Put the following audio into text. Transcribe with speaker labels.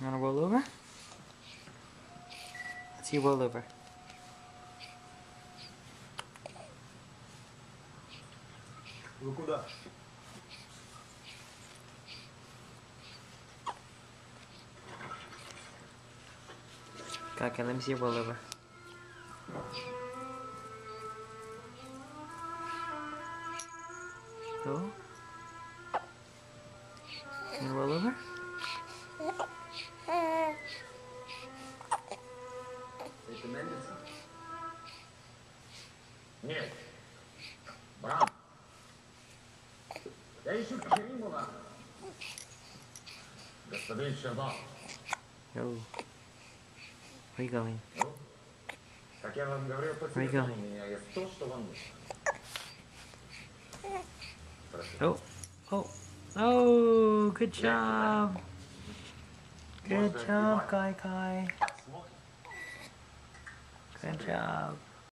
Speaker 1: You wanna roll over? Let's see you roll over.
Speaker 2: Look at that.
Speaker 1: Okay, let me see your roll over. Roll. You roll over?
Speaker 3: Это Мендельсон? Нет. Брам. Я ищу Керимова. Господин Щербак.
Speaker 1: Go. Where you going?
Speaker 3: Ну, как я вам говорил по
Speaker 1: Where you
Speaker 3: телефону, у
Speaker 1: going?
Speaker 3: меня есть то, что вам нужно. Прошу.
Speaker 1: Oh. Oh. Oh, good job. Good job, Kai Kai. Good job.